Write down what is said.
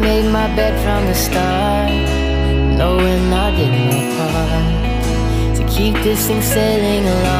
made my bed from the start, knowing I did my part to keep this thing sailing along.